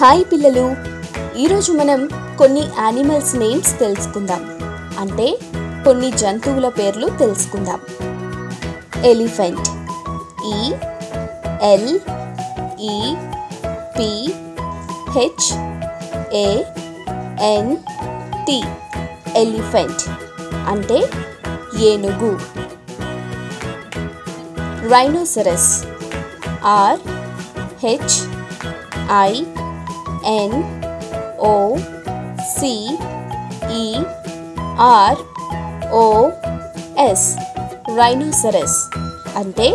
Hi పిల్లలు. ఈరోజు మనం కొన్ని యానిమల్స్ నేమ్స్ తెలుసుకుందాం. అంటే కొన్ని జంతువుల పేర్లు తెలుసుకుందాం. Elephant E L E P H A N T elephant అంటే ఏనుగు. Rhinoceros R H I N O C E R O S rhinoceros అంటే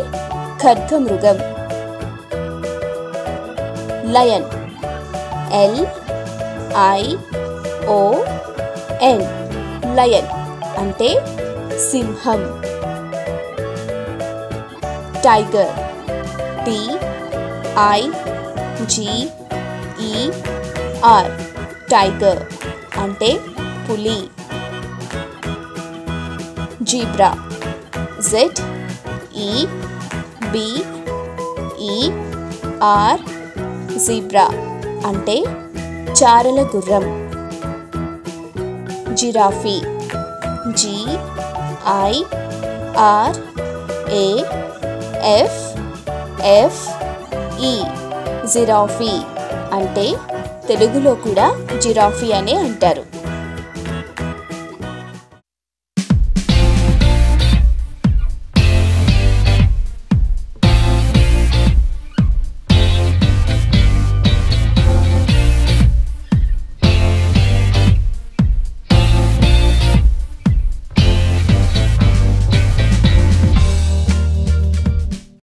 ఖడ్గమృగం lion L I O N lion అంటే సింహం టైగర్ టి ఐ జి ఈ are tiger అంటే పులి zebra Z E B E R zebra అంటే చారల గుర్రం giraffe G I R A F F E giraffe అంటే తెలుగులో కూడా జిరాఫీ అనే అంటారు.